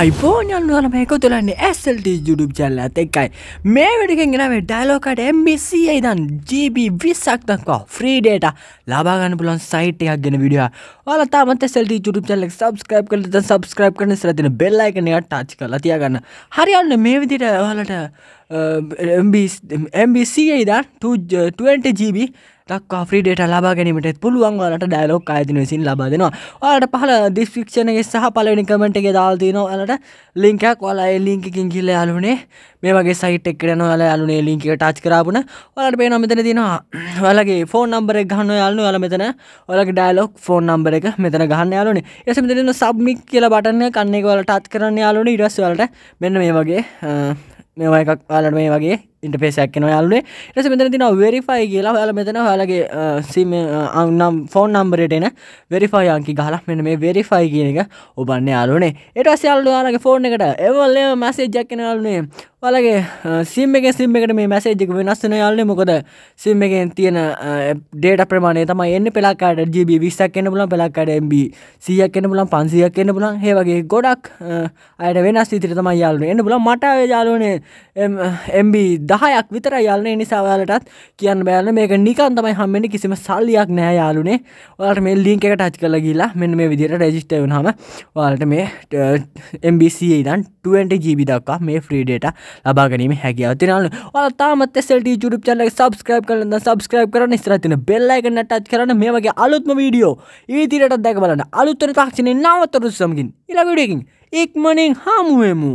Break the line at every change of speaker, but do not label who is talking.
අයිපෝනයන් වල මේක තුලන්නේ ඇස්ල්ට ජුඩුප් චල්ල ඇත එකයි. මේ වැඩිකෙන් ගෙනවේ ඩයිලෝකට MBCයි දන් GB විස්සක් දක්වා ෆ්‍රීඩේට ලාබාගන්න පුලන් සයිට එකක් ගෙන විඩිය ල තමත් සල්ට ජුඩුප් චල්ල සබස්ක්‍රයිප් කලට සබස්ක්‍රයිප් කරන සරතින බෙල්ලයිකනයට ටච් කල තියාගන්න. හරියන්න මේ විදිට ඔහලට MBCයි දන් 20 GB දක්වා ්‍රීඩේට ලබා ගැනීමට පුළුවන් වලට ඩයිලෝක් අයතින විසින් ලබා දෙනවා. ඔයාලට පහල ඩිස්ෆික්ෂණගේ සහ පලනි කමට එක දාල්තින ලට ලිංකක් වලා ලිංකින් කිල්ල යාලුනේ මේ වගේ සයිට එක්කරන ල යාලුනේ ලිංක ටච් කරාපුන. ඔලට පේ නොමතන තිනවා වලගේ ෆෝන් නම්බර ගහන්න යාලු යාල මෙතන. ඔලගේ ඩයිලොක් ෆෝන් නම්බර එක මෙතන ගහන්න යාලුනේ එස මෙතන සබ්මික් කියල බටන්න කන්නේ වල ටත් කරන්න යාලුන ඉරස් වලට මෙන්න මේ වගේ මේවා එකක් වාලට මේ වගේ ඉන්ටපේසක් කෙන යාලුවේ එස මෙතන තින වෙරිෆයි කියලා. හයාල මෙතන හයාලගේ සිම නම් ෆෝන් නම්බරට එන වෙරිෆයි අංකි ගහලා මෙන මේ වෙරිෆයි කියන එක ඔබන්න යාලුනේ එට අස්යාල්ලු යාලගේ ෆෝන් එකට එවල්ල මැසේජ්ජක් කෙන යාලුනේ වලගේ සිම් එක සිම් එකට මේ මැසේජ්ක වෙනස්සන යාලන්නේ මොකද? සිම් එකෙන් තියෙන ඩේට ප්‍රමාණය තම එන්න. පෙලාකාට ජීබ විස්සක් කන්න පුලන් පෙලාකට එම්බ සියක් කන්න පුලන් පන්සියක් කන්න පුලන් ඒවගේ ගොඩක් අයට වෙනස් ඉතිර තමයි යාලුන එන්න පුලන් මට යාලුනේ එම්බ දහයක් විතර යාලන නිසාවාලටත් කියන්න බෑල මේක නිකන් තමයි හම්මෙන කිසිම සල්ලියක් නෑ යාලුනේ ඔයාට මේ ලින්ක එක ටච් කල ගිලා මෙන්න මේ විදිට රජිස්ට වනහම වාලට මේ MBC දන් 20 ජීබි දක්වා මේ ෆ්‍රීඩේට ලබා ගැනීම හැකියාව. තිනල ඔයාලා තාමත් SLT YouTube channel එක subscribe කරලා නැත්නම් subscribe කරන්න. ඉස්සරහ තියෙන bell icon එක touch කරන්න. මේ වගේ අලුත්ම වීඩියෝ ඊතිරට දැක බලන්න. අලුත් වෙන තාක්ෂණයේ නවතරු සමගින් ඊළඟ වීඩියෝ එකකින් ඉක්මනින් හමු වෙමු.